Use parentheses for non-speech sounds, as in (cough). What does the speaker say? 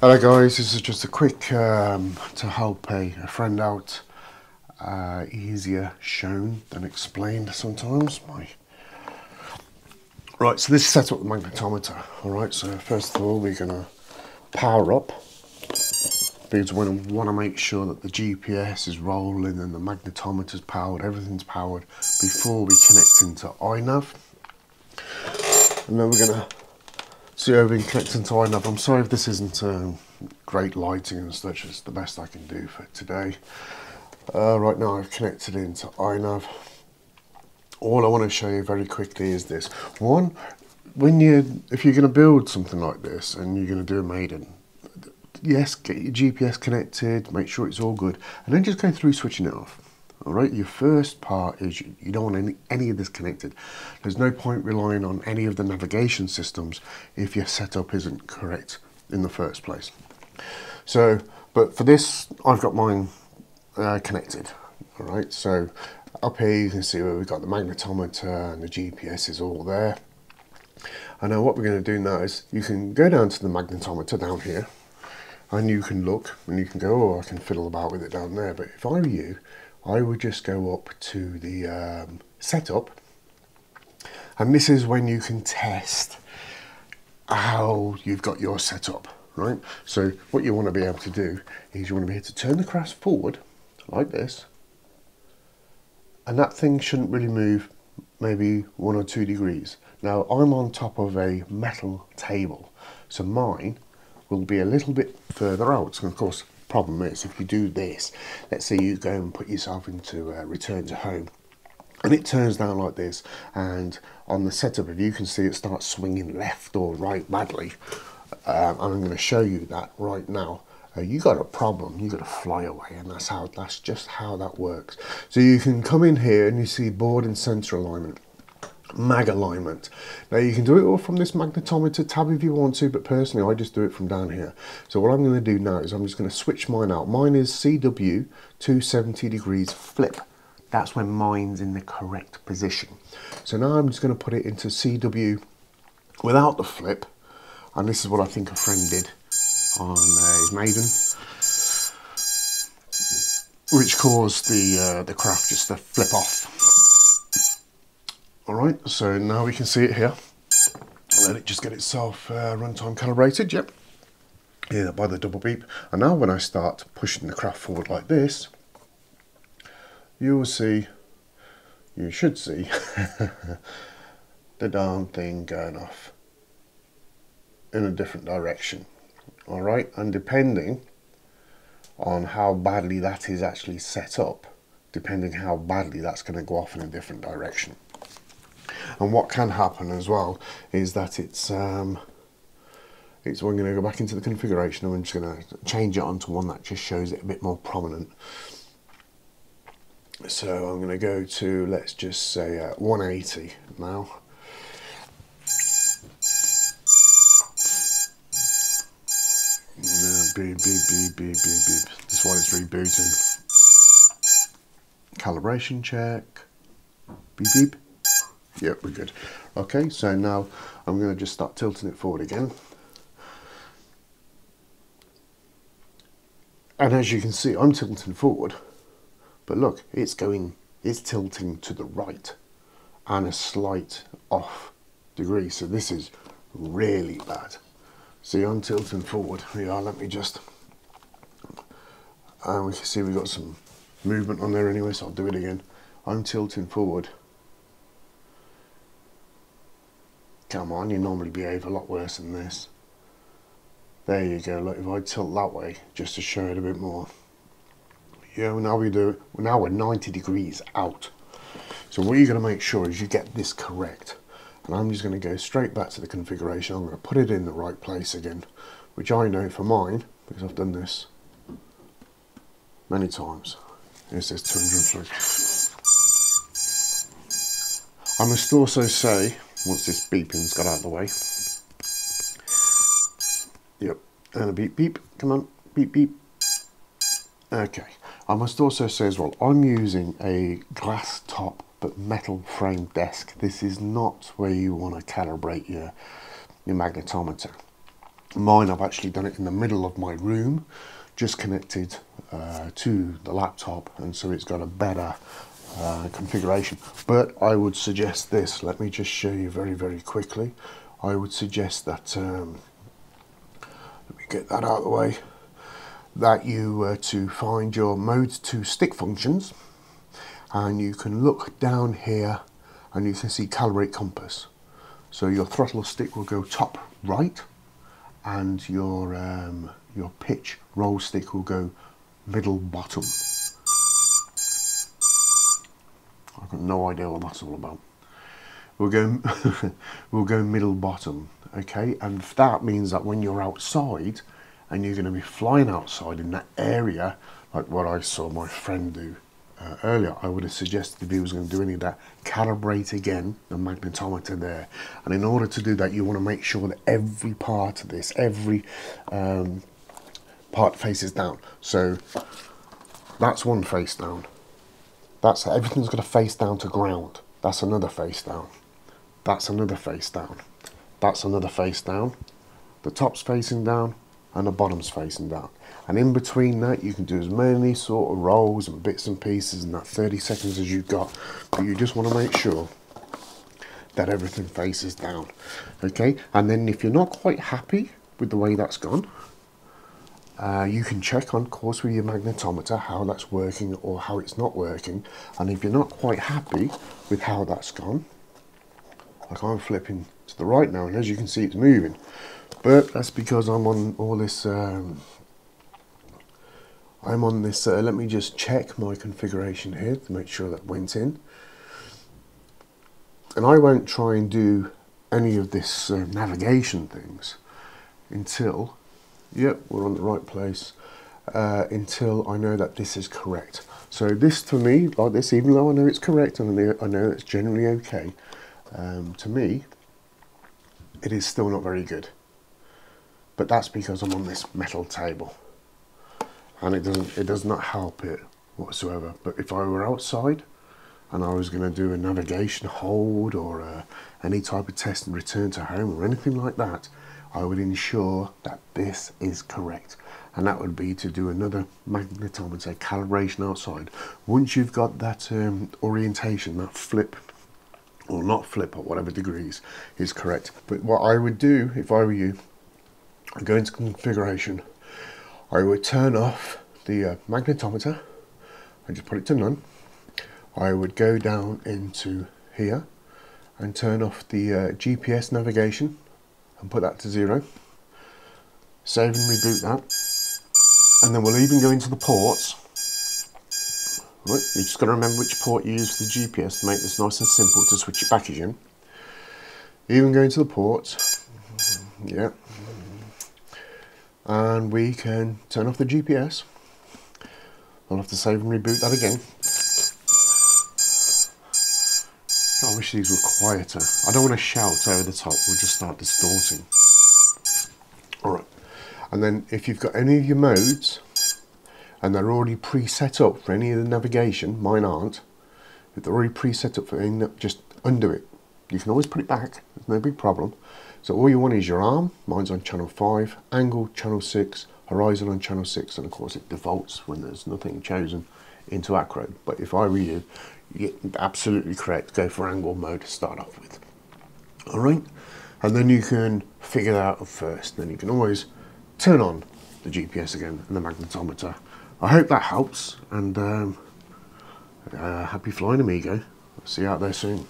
Hello guys, this is just a quick um, to help a, a friend out. Uh, easier shown than explained sometimes. My Right, so this is set up the magnetometer. Alright, so first of all we're going to power up because we want to make sure that the GPS is rolling and the magnetometer's powered, everything's powered before we connect into iNav. And then we're going to see how we can connect into iNav. I'm sorry if this isn't um, great lighting and such, it's the best I can do for today. Uh, right now I've connected into iNav all I want to show you very quickly is this. One, when you, if you're going to build something like this and you're going to do a maiden, yes, get your GPS connected, make sure it's all good, and then just go through switching it off. All right, your first part is you, don't want any, any of this connected. There's no point relying on any of the navigation systems if your setup isn't correct in the first place. So, but for this, I've got mine uh, connected. All right, so up here you can see where we've got the magnetometer and the GPS is all there. And now what we're going to do now is you can go down to the magnetometer down here and you can look and you can go, oh, I can fiddle about with it down there. But if I were you, I would just go up to the um, setup and this is when you can test how you've got your setup, right? So what you want to be able to do is you want to be able to turn the craft forward like this and that thing shouldn't really move maybe one or two degrees. Now I'm on top of a metal table, so mine will be a little bit further out. And of course, problem is if you do this, let's say you go and put yourself into uh, return to home, and it turns down like this, and on the setup, if you can see it starts swinging left or right badly, um, I'm going to show you that right now. Uh, you got a problem, you got to fly away, and that's how that's just how that works. So you can come in here and you see board and center alignment, mag alignment. Now you can do it all from this magnetometer tab if you want to, but personally I just do it from down here. So what I'm going to do now is I'm just going to switch mine out. Mine is CW 270 degrees flip. That's when mine's in the correct position. So now I'm just going to put it into CW without the flip, and this is what I think a friend did on uh, his maiden, which caused the uh, the craft just to flip off. All right, so now we can see it here. Let it just get itself uh, runtime calibrated. Yep. Yeah, by the double beep. And now when I start pushing the craft forward like this, you will see, you should see, (laughs) the darn thing going off in a different direction all right and depending on how badly that is actually set up depending how badly that's going to go off in a different direction and what can happen as well is that it's um, it's we're going to go back into the configuration and I'm just going to change it onto one that just shows it a bit more prominent so I'm going to go to let's just say uh, 180 now beep, beep, beep, beep, beep, beep. This one is rebooting. Calibration check. Beep, beep. Yep, we're good. Okay, so now I'm going to just start tilting it forward again. And as you can see, I'm tilting forward. But look, it's going, it's tilting to the right and a slight off degree. So this is really bad. See, I'm tilting forward. Yeah, let me just, and we can see we've got some movement on there anyway, so I'll do it again. I'm tilting forward. Come on, you normally behave a lot worse than this. There you go, look, if I tilt that way, just to show it a bit more. Yeah, now we do, now we're 90 degrees out. So what you're gonna make sure is you get this correct. And I'm just going to go straight back to the configuration. I'm to put it in the right place again, which I know for mine, because I've done this many times. Here's this 203. I must also say, once this beeping's got out of the way, yep, and a beep beep, come on, beep beep. Okay, I must also say as well, I'm using a glass top but metal frame desk. This is not where you want to calibrate your, your magnetometer. Mine, I've actually done it in the middle of my room, just connected uh, to the laptop, and so it's got a better uh, configuration. But I would suggest this. Let me just show you very, very quickly. I would suggest that, um, let me get that out of the way, that you were to find your mode to stick functions, and you can look down here and you can see calibrate compass. So your throttle stick will go top right and your, um, your pitch roll stick will go middle bottom. I've got no idea what that's all about. We'll go, (laughs) we'll go middle bottom, okay? And that means that when you're outside and you're going to be flying outside in that area, like what I saw my friend do uh, earlier, I would have suggested if he was going to do any of that, calibrate again the magnetometer there. And in order to do that, you want to make sure that every part of this, every um, part faces down. So that's one face down. That's everything's going to face down to ground. That's another face down. That's another face down. That's another face down. The top's facing down and the bottom's facing down and in between that you can do as many sort of rolls and bits and pieces in that 30 seconds as you've got but you just want to make sure that everything faces down okay and then if you're not quite happy with the way that's gone uh, you can check on course with your magnetometer how that's working or how it's not working and if you're not quite happy with how that's gone like I'm flipping to the right now and as you can see it's moving but that's because I'm on all this um, I'm on this, uh, let me just check my configuration here to make sure that went in. And I won't try and do any of this uh, navigation things until, yep, we're on the right place, uh, until I know that this is correct. So this to me, like this, even though I know it's correct and I know it's generally okay, um, to me, it is still not very good. But that's because I'm on this metal table and it doesn't it does not help it whatsoever but if I were outside and I was going to do a navigation hold or uh, any type of test and return to home or anything like that I would ensure that this is correct. And that would be to do another magnetometer calibration outside. Once you've got that um, orientation that flip or not flip at whatever degrees is correct. But what I would do if I were you I go into configuration I would turn off the uh, magnetometer and just put it to none. I would go down into here and turn off the uh, GPS navigation and put that to zero. Save and reboot that. And then we'll even go into the ports. Right, you just got to remember which port you use for the GPS to make this nice and simple to switch it back again. Even go into the ports. Yeah, and we can turn off the GPS. I'll have to save and reboot that again. I wish these were quieter. I don't want to shout over the top, we'll just start distorting. Alright, and then if you've got any of your modes, and they're already pre-set up for any of the navigation, mine aren't, if they're already pre-set up for any, just undo it. You can always put it back, there's no big problem. So all you want is your arm, mine's on channel 5, angle channel 6, horizon on channel 6 and of course it defaults when there's nothing chosen into acro. But if I were you, absolutely correct, go for angle mode to start off with. Alright, and then you can figure that out first, then you can always turn on the GPS again and the magnetometer. I hope that helps and um, uh, happy flying amigo. See you out there soon.